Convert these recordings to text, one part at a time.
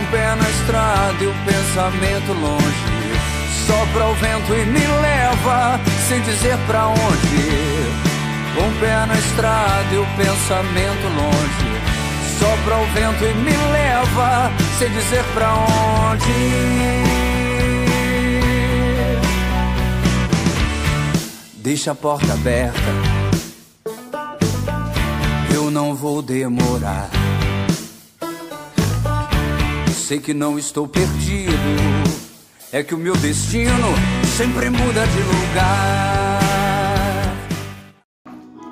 Um pé na estrada e o pensamento longe. Sopra o vento e me leva sem dizer pra onde. Um pé na estrada e o pensamento longe. Sopra o vento e me leva sem dizer pra onde. Deixa a porta aberta. Eu não vou demorar. Sei que não estou perdido. É que o meu destino sempre muda de lugar.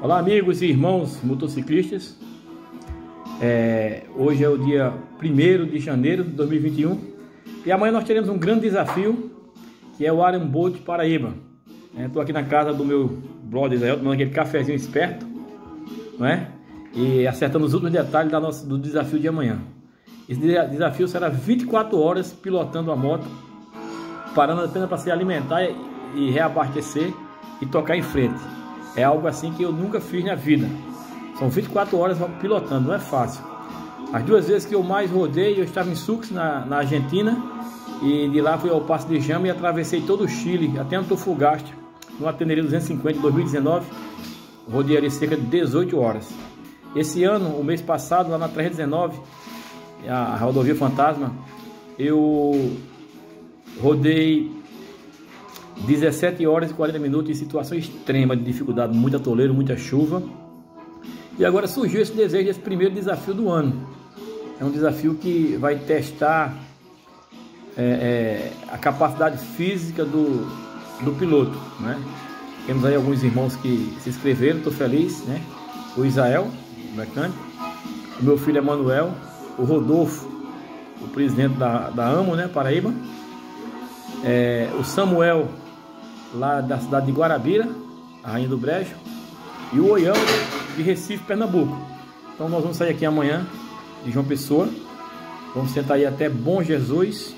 Olá, amigos e irmãos motociclistas. É, hoje é o dia 1 de janeiro de 2021 e amanhã nós teremos um grande desafio que é o Iron Bolt Paraíba. Estou é, aqui na casa do meu brother Israel, tomando aquele cafezinho esperto, não é? E acertando os últimos detalhes da nossa, do desafio de amanhã. Esse desafio será 24 horas pilotando a moto, parando apenas para se alimentar e reabastecer e tocar em frente. É algo assim que eu nunca fiz na vida. São 24 horas pilotando, não é fácil. As duas vezes que eu mais rodei, eu estava em Sucre, na, na Argentina, e de lá fui ao Passo de Jama e atravessei todo o Chile, até Antofagasta no Atenere 250 de 2019, rodearia cerca de 18 horas. Esse ano, o mês passado, lá na 319, a rodovia Fantasma, eu rodei 17 horas e 40 minutos em situação extrema de dificuldade, muita toleiro, muita chuva. E agora surgiu esse desejo, esse primeiro desafio do ano. É um desafio que vai testar é, é, a capacidade física do, do piloto, né? Temos aí alguns irmãos que se inscreveram, estou feliz, né? O Isael, o mecânico, o meu filho Emanuel, o Rodolfo, o presidente da, da AMO, né? Paraíba, é, o Samuel, lá da cidade de Guarabira, a Rainha do Brejo, e o Oião, de Recife, Pernambuco. Então nós vamos sair aqui amanhã de João Pessoa, vamos sentar aí até Bom Jesus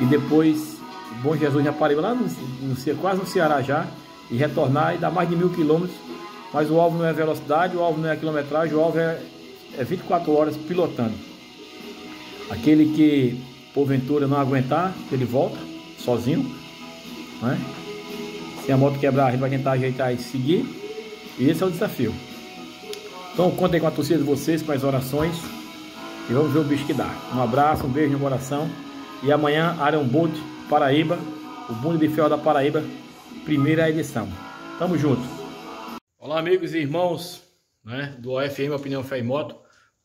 e depois Bom Jesus já parei lá no, no, quase no Ceará já, e retornar e dar mais de mil quilômetros. Mas o alvo não é velocidade, o alvo não é quilometragem, o alvo é 24 horas pilotando. Aquele que porventura não aguentar, ele volta sozinho. Né? Se a moto quebrar, a gente vai tentar ajeitar e seguir. E esse é o desafio. Então contem com a torcida de vocês, com as orações. E vamos ver o bicho que dá. Um abraço, um beijo no coração. E amanhã, Aaron Bolt Paraíba, o Bunde de Ferro da Paraíba, primeira edição. Tamo junto. Olá amigos e irmãos né, do OFM Opinião Fé e Moto,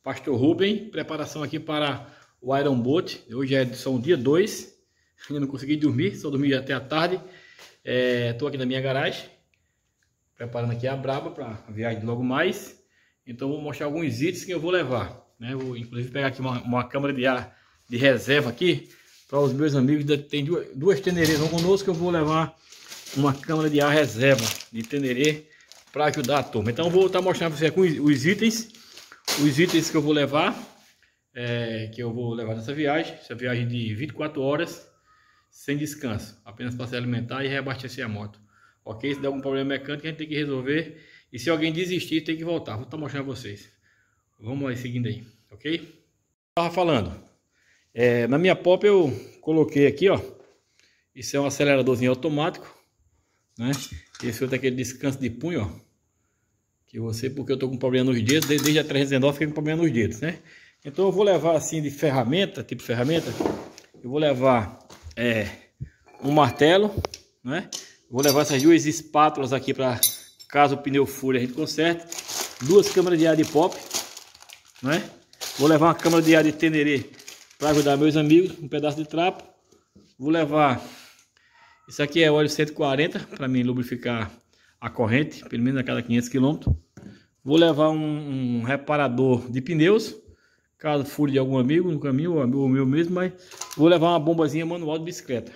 Pastor Rubem, preparação aqui para o Iron Boat, hoje é edição dia 2, ainda não consegui dormir, só dormi até a tarde, estou é, aqui na minha garagem, preparando aqui a braba para a viagem logo mais, então vou mostrar alguns itens que eu vou levar, né, vou inclusive pegar aqui uma, uma câmera de ar de reserva aqui, para os meus amigos. Tem duas, duas tenerês conosco. Eu vou levar uma câmara de ar reserva de tenerê para ajudar a turma. Então vou estar mostrando para você com os itens, os itens que eu vou levar, é, que eu vou levar nessa viagem, essa viagem de 24 horas sem descanso, apenas para se alimentar e reabastecer a moto. Ok? Se der algum problema mecânico, a gente tem que resolver. E se alguém desistir, tem que voltar. Vou estar mostrando para vocês. Vamos aí, seguindo aí, ok? Estava falando, é, na minha pop eu coloquei aqui, ó. Isso é um aceleradorzinho automático, né? Esse outro é aquele descanso de punho, ó. Que você, porque eu tô com problema nos dedos, desde a 319 fiquei com problema nos dedos, né? Então eu vou levar assim de ferramenta, tipo ferramenta. Eu vou levar é, um martelo, né? Vou levar essas duas espátulas aqui para caso o pneu fure a gente conserte. Duas câmeras de ar de pop, né? Vou levar uma câmera de ar de tenerê para ajudar meus amigos, um pedaço de trapo. Vou levar, isso aqui é óleo 140 para mim lubrificar a corrente, pelo menos a cada 500 km. Vou levar um, um, reparador de pneus, caso fure de algum amigo no caminho, ou meu mesmo, mas vou levar uma bombazinha manual de bicicleta.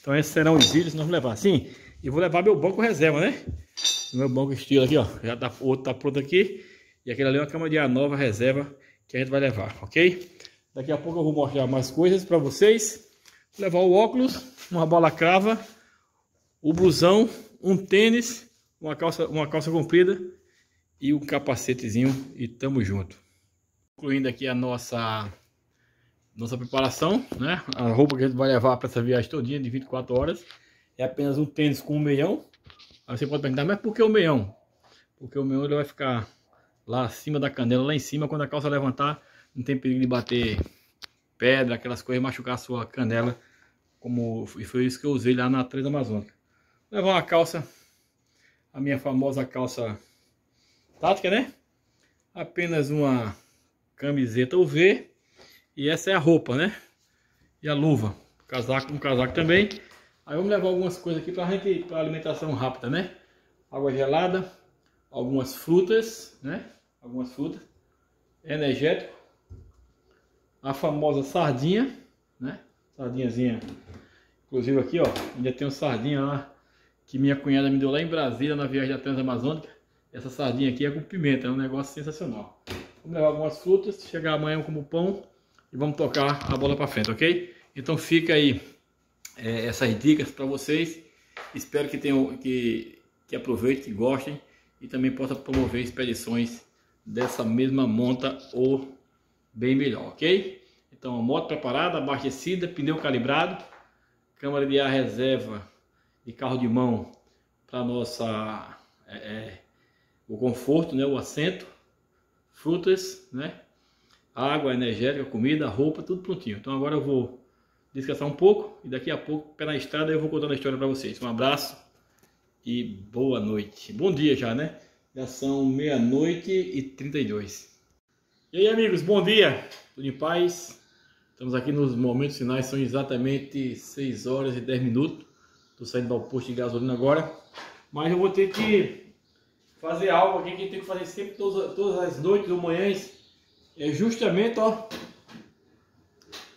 Então esses serão os vídeos que nós vamos levar. Sim, e vou levar meu banco reserva, né? Meu banco estilo aqui, ó, já tá, o outro tá pronto aqui. E aquele ali é uma cama de ar nova reserva que a gente vai levar, ok? Daqui a pouco eu vou mostrar mais coisas para vocês. Vou levar o óculos, uma bola crava, o blusão, um tênis, uma calça, uma calça comprida e um capacetezinho e tamo junto. Incluindo aqui a nossa nossa preparação, né? A roupa que a gente vai levar para essa viagem todinha de 24 horas é apenas um tênis com um meião. Aí você pode perguntar, mas por que o meião? Porque o meião ele vai ficar lá acima da canela, lá em cima, quando a calça levantar, não tem perigo de bater pedra, aquelas coisas, machucar a sua canela, como e foi isso que eu usei lá na Três Amazônica. Levar uma calça, a minha famosa calça tática, né? Apenas uma camiseta UV e essa é a roupa, né? E a luva, casaco, um casaco também. Aí vamos levar algumas coisas aqui para gente, para alimentação rápida, né? Água gelada, algumas frutas, né? Algumas frutas, energético, a famosa sardinha, né? Sardinhazinha. Inclusive aqui, ó, ainda tem uma sardinha lá que minha cunhada me deu lá em Brasília na viagem da Transamazônica. Essa sardinha aqui é com pimenta, é um negócio sensacional. Vamos levar algumas frutas, chegar amanhã como pão e vamos tocar a bola para frente, ok? Então fica aí é, essas dicas para vocês. Espero que tenham que, que aproveitem, que gostem e também possa promover expedições dessa mesma monta ou bem melhor, ok? Então, moto preparada, abastecida, pneu calibrado, câmara de ar reserva e carro de mão para nossa é, é, o conforto, né, o assento, frutas, né, água, energética, comida, roupa, tudo prontinho. Então agora eu vou descansar um pouco e daqui a pouco, pé na estrada, eu vou contando a história para vocês. Um abraço e boa noite. Bom dia já, né? Já são meia-noite e 32. E aí, amigos, bom dia. Tudo em paz? Estamos aqui nos momentos finais, são exatamente 6 horas e 10 minutos. Estou saindo do posto de gasolina agora. Mas eu vou ter que fazer algo aqui que tem que fazer sempre todas, todas as noites ou manhãs. É justamente, ó.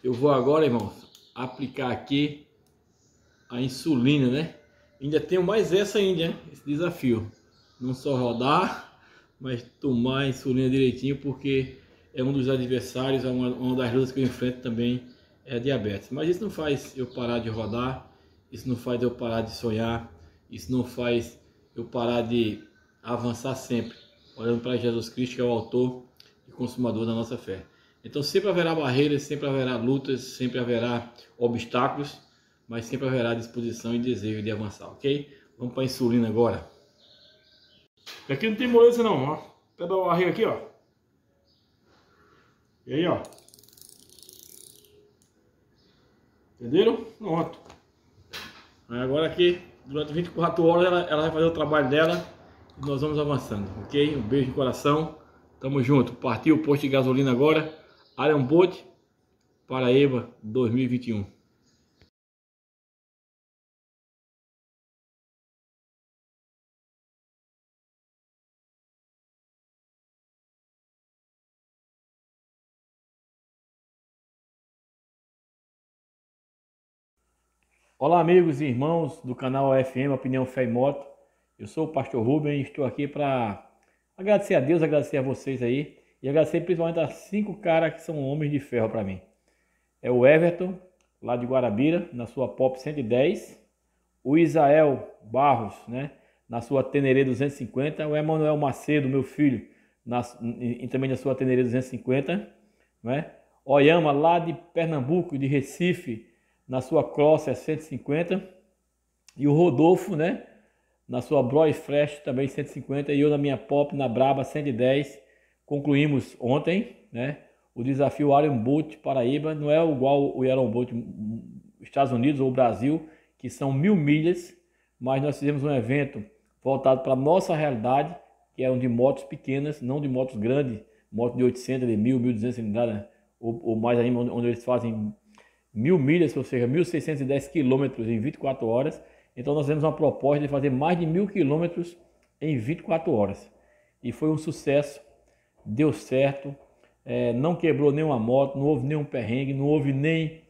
Eu vou agora, irmãos, aplicar aqui a insulina, né? Ainda tenho mais essa ainda, né? esse desafio não só rodar, mas tomar a insulina direitinho, porque é um dos adversários, é uma, uma das lutas que eu enfrento também é diabetes. Mas isso não faz eu parar de rodar, isso não faz eu parar de sonhar, isso não faz eu parar de avançar sempre, olhando para Jesus Cristo, que é o autor e consumador da nossa fé. Então sempre haverá barreiras, sempre haverá lutas, sempre haverá obstáculos, mas sempre haverá disposição e desejo de avançar, ok? Vamos para a insulina agora. Aqui não tem moleza não, ó. Pega o barriga aqui, ó. E aí, ó. Entenderam? Pronto. Agora aqui, durante 24 horas, ela, ela vai fazer o trabalho dela e nós vamos avançando, ok? Um beijo no coração. Tamo junto. Partiu o posto de gasolina agora. Boat, Paraíba 2021. Olá, amigos e irmãos do canal FM Opinião Fé e Moto. Eu sou o pastor Rubem e estou aqui para agradecer a Deus, agradecer a vocês aí e agradecer principalmente a cinco caras que são homens de ferro para mim. É o Everton, lá de Guarabira, na sua Pop 110, o Isael Barros, né, na sua Tenerê 250, o Emanuel Macedo, meu filho, na, e, também na sua Tenerê 250, né? Oyama, lá de Pernambuco, de Recife, na sua Cross é 150 e o Rodolfo, né, na sua Broy Flash também 150 e eu na minha Pop na Braba 110. Concluímos ontem, né, o desafio Iron Boat Paraíba, não é igual o Iron Boat Estados Unidos ou Brasil, que são mil milhas, mas nós fizemos um evento voltado para a nossa realidade, que é um de motos pequenas, não de motos grandes, motos de 800, de 1000, 1200 cilindradas, ou, ou mais ainda, onde eles fazem mil milhas, ou seja, 1.610 quilômetros em 24 horas. Então nós temos uma proposta de fazer mais de mil quilômetros em 24 horas. E foi um sucesso, deu certo, é, não quebrou nenhuma moto, não houve nenhum perrengue, não houve nem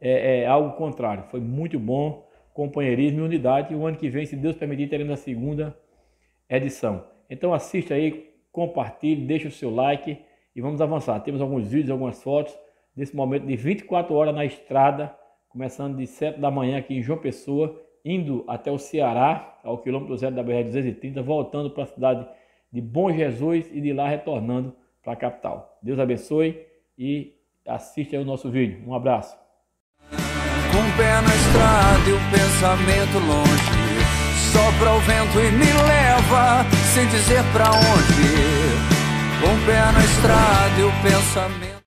é, é, algo contrário. Foi muito bom, companheirismo e unidade. E o ano que vem, se Deus permitir, teremos a segunda edição. Então assista aí, compartilhe, deixe o seu like e vamos avançar. Temos alguns vídeos, algumas fotos nesse momento de 24 horas na estrada, começando de 7 da manhã aqui em João Pessoa, indo até o Ceará, ao quilômetro zero da BR-230, voltando para a cidade de Bom Jesus e de lá retornando para a capital. Deus abençoe e assiste aí o nosso vídeo. Um abraço. O pé na estrada e o pensamento longe. Sopra o vento e me leva sem dizer onde. O pé na estrada e o pensamento.